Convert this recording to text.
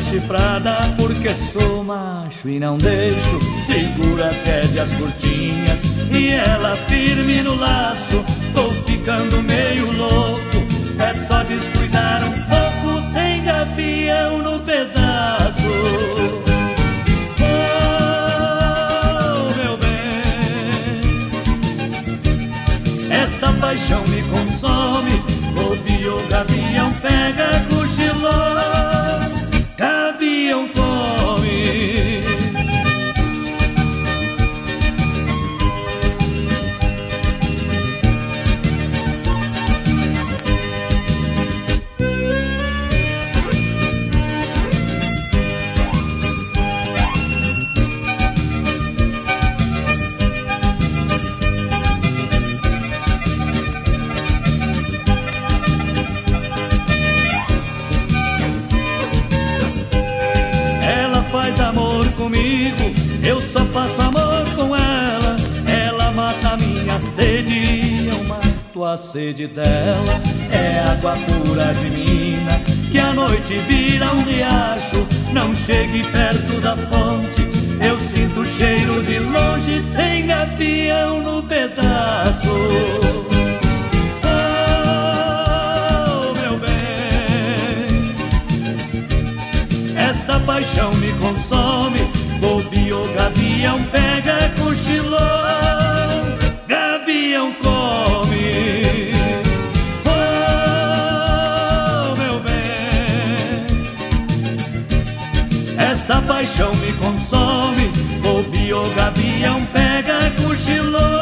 chifrada porque sou macho e não deixo. Segura as rédeas curtinhas e ela firme no laço. Tô ficando meio louco, é só descuidar um pouco. Tem gavião no pedaço. Oh, meu bem, essa paixão me consome. A sede dela é água pura de mina que a noite vira um riacho. Não chegue perto da fonte, eu sinto o cheiro de longe. Tem gavião no pedaço. Oh, paixão me consome. Bobeou, gavião pega paixão me consome. O biogavião pega cochilão.